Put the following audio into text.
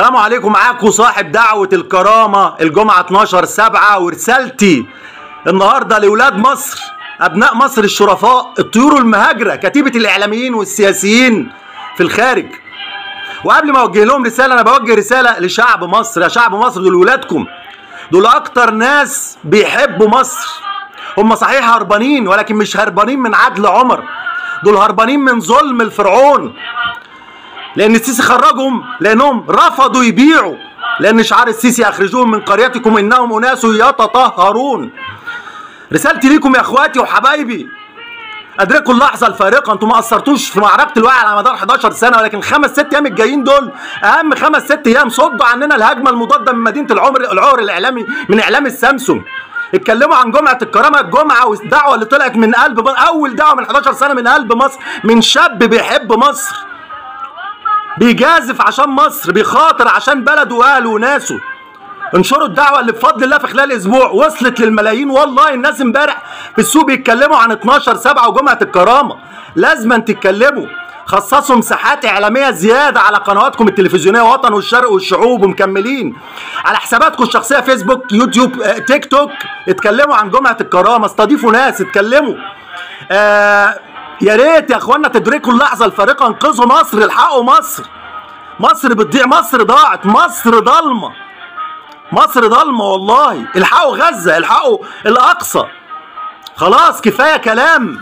السلام عليكم. معاكم صاحب دعوة الكرامة الجمعة 12 7 ورسالتي النهاردة لولاد مصر أبناء مصر الشرفاء الطيور المهاجرة كتيبة الإعلاميين والسياسيين في الخارج. وقبل ما أوجه لهم رسالة أنا بوجه رسالة لشعب مصر. يا شعب مصر دول ولادكم. دول أكتر ناس بيحبوا مصر. هم صحيح هربانين ولكن مش هربانين من عدل عمر. دول هربانين من ظلم الفرعون. لأن السيسي خرجهم لأنهم رفضوا يبيعوا. لأن شعار السيسي اخرجوهم من قريتكم إنهم أناس يتطهرون. رسالتي ليكم يا أخواتي وحبايبي. أدركوا اللحظة الفارقة أنتوا ما قصرتوش في معركة الوعي على مدار 11 سنة ولكن الخمس ست أيام الجايين دول أهم خمس ست أيام صدوا عننا الهجمة المضادة من مدينة العمر العور الإعلامي من إعلام السامسونج. اتكلموا عن جمعة الكرامة الجمعه والدعوة اللي طلعت من قلب. أول دعوة من 11 سنة من قلب مصر من شاب بيحب مصر. بيجازف عشان مصر بيخاطر عشان بلده وأهله وناسه. انشروا الدعوة اللي بفضل الله في خلال أسبوع. وصلت للملايين والله. الناس امبارح في السوق بيتكلموا عن 12 7 وجمعة الكرامة. لازما تتكلموا. خصصوا مساحات إعلامية زيادة على قنواتكم التلفزيونية وطن والشرق والشعوب ومكملين. على حساباتكم الشخصية فيسبوك يوتيوب آه، تيك توك. اتكلموا عن جمعة الكرامة. استضيفوا ناس اتكلموا. آه يا ريت يا اخوانا تدركوا اللحظة الفارقه انقذوا مصر الحقوا مصر. مصر بتضيع مصر ضاعت مصر ضلمه مصر ضلمه والله. الحقوا غزة الحقوا الأقصى. خلاص كفاية كلام.